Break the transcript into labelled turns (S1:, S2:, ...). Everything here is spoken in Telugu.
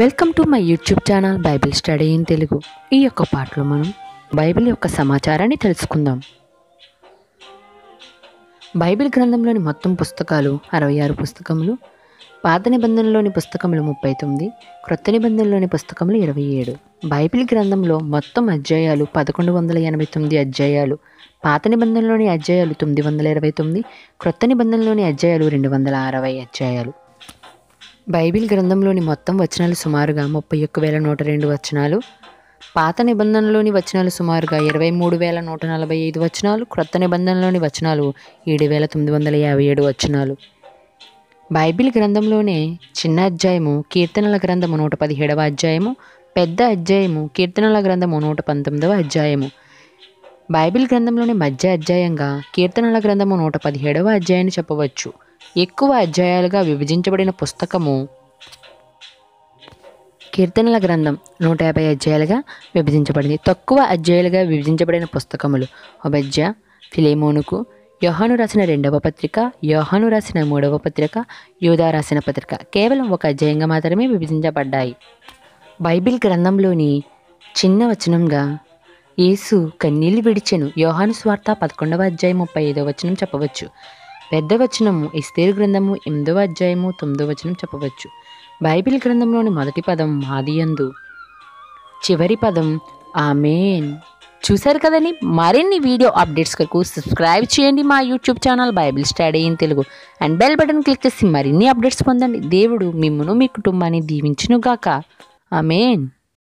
S1: welcome to my YouTube channel Bible study in Telugu ఈ యొక్క పాటలో మనం బైబిల్ యొక్క సమాచారాన్ని తెలుసుకుందాం బైబిల్ గ్రంథంలోని మొత్తం పుస్తకాలు అరవై ఆరు పుస్తకములు పాత నిబంధనలోని పుస్తకములు ముప్పై తొమ్మిది క్రొత్త నిబంధనలోని పుస్తకములు ఇరవై ఏడు బైబిల్ గ్రంథంలో మొత్తం అధ్యాయాలు పదకొండు వందల ఎనభై తొమ్మిది అధ్యాయాలు పాత నిబంధనలోని అధ్యాయాలు తొమ్మిది వందల ఇరవై తొమ్మిది క్రొత్త నిబంధనలోని అధ్యాయాలు రెండు వందల అరవై అధ్యాయాలు బైబిల్ గ్రంథంలోని మొత్తం వచనాలు సుమారుగా ముప్పై ఒక్క వేల నూట రెండు వచనాలు పాత నిబంధనలోని వచనాలు సుమారుగా ఇరవై మూడు వేల నూట నలభై ఐదు వచనాలు క్రొత్త నిబంధనలోని వచనాలు ఏడు వేల తొమ్మిది వందల యాభై ఏడు వచనాలు బైబిల్ గ్రంథంలోనే చిన్న అధ్యాయము కీర్తనల గ్రంథము నూట పదిహేడవ అధ్యాయము పెద్ద అధ్యాయము కీర్తనల గ్రంథము నూట పంతొమ్మిదవ అధ్యాయము బైబిల్ గ్రంథంలోని మధ్య అధ్యాయంగా కీర్తనల గ్రంథము నూట పదిహేడవ అధ్యాయాన్ని చెప్పవచ్చు ఎక్కువ అధ్యాయాలుగా విభజించబడిన పుస్తకము కీర్తనల గ్రంథం నూట యాభై అధ్యాయాలుగా విభజించబడింది తక్కువ అధ్యాయాలుగా విభజించబడిన పుస్తకములు ఒబజ్జ ఫిలేమోనుకు యోహాను రాసిన రెండవ పత్రిక యోహాను రాసిన మూడవ పత్రిక యూదా రాసిన పత్రిక కేవలం ఒక అధ్యాయంగా మాత్రమే విభజించబడ్డాయి బైబిల్ గ్రంథంలోని చిన్న వచనంగా యేసు కన్నీళ్లు విడిచెను యోహాను స్వార్థ పదకొండవ అధ్యాయం ముప్పై ఐదవ వచనం చెప్పవచ్చు పెద్దవచనము ఇస్తేరు గ్రంథము ఎనిమిదవ అధ్యాయము తొమ్మిదవ వచనం చెప్పవచ్చు బైబిల్ గ్రంథంలోని మొదటి పదం మాదియందు చివరి పదం ఆమెన్ చూశారు కదండి మరిన్ని వీడియో అప్డేట్స్ కొరకు సబ్స్క్రైబ్ చేయండి మా YouTube channel Bible study in Telugu and bell button click చేసి మరిన్ని అప్డేట్స్ పొందండి దేవుడు మిమ్మను మీ కుటుంబాన్ని దీవించునుగాక ఆమెన్